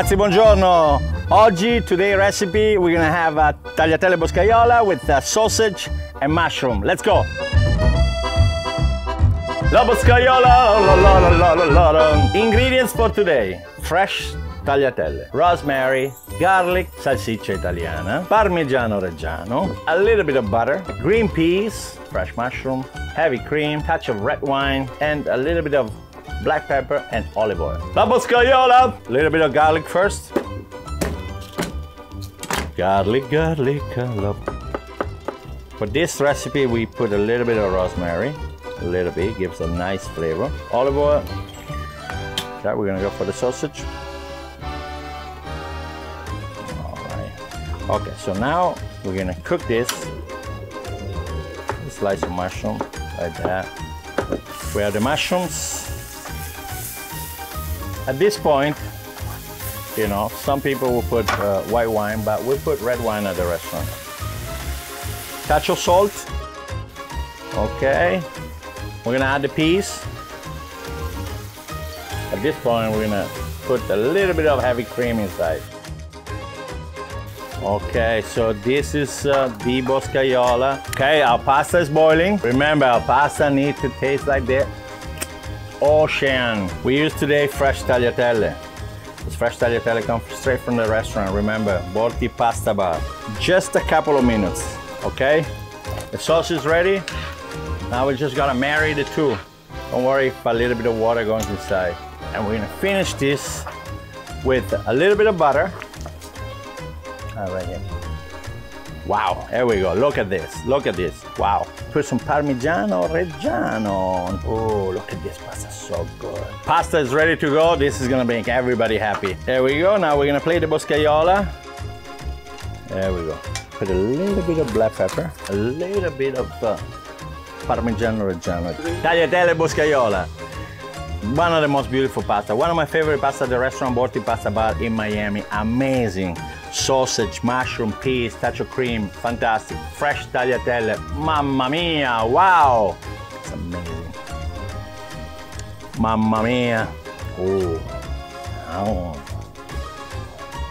ragazzi, buongiorno. Oggi, today recipe, we're gonna have a tagliatelle boscaiola with uh, sausage and mushroom. Let's go. La boscaiola, la, la, la, la, la, la, la. Ingredients for today. Fresh tagliatelle, rosemary, garlic, salsiccia italiana, parmigiano reggiano, a little bit of butter, green peas, fresh mushroom, heavy cream, touch of red wine, and a little bit of black pepper and olive oil. La boscaiola, a little bit of garlic first. Garlic, garlic, love. For this recipe, we put a little bit of rosemary, a little bit, gives a nice flavor. Olive oil. That we're gonna go for the sausage. All right. Okay, so now we're gonna cook this. A slice of mushroom like that. We have the mushrooms. At this point, you know, some people will put uh, white wine, but we put red wine at the restaurant. Of salt. Okay. We're gonna add the peas. At this point, we're gonna put a little bit of heavy cream inside. Okay, so this is uh, the boscaiola. Okay, our pasta is boiling. Remember, our pasta needs to taste like the ocean. We use today fresh tagliatelle. This fresh tagliatelle comes straight from the restaurant. Remember, Borti Pasta Bar. Just a couple of minutes, okay? The sauce is ready. Now we just gotta marry the two. Don't worry if a little bit of water goes inside. And we're gonna finish this with a little bit of butter. All right here. Wow, here we go. Look at this. Look at this. Wow. Put some Parmigiano Reggiano. Oh, look at this pasta. So good. Pasta is ready to go. This is gonna make everybody happy. There we go. Now we're gonna play the boscaiola. There we go. Put a little bit of black pepper, a little bit of uh, Parmigiano Reggiano. Tagliatelle boscaiola. One of the most beautiful pasta. One of my favorite pasta at the restaurant Borti Pasta Bar in Miami. Amazing. Sausage, mushroom, peas, touch of cream. Fantastic. Fresh tagliatelle. Mamma mia. Wow. It's amazing. Mamma mia. Oh. Oh.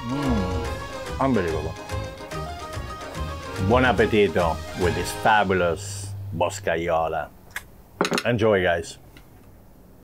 Mm. Unbelievable. Buon appetito with this fabulous boscaiola. Enjoy, guys.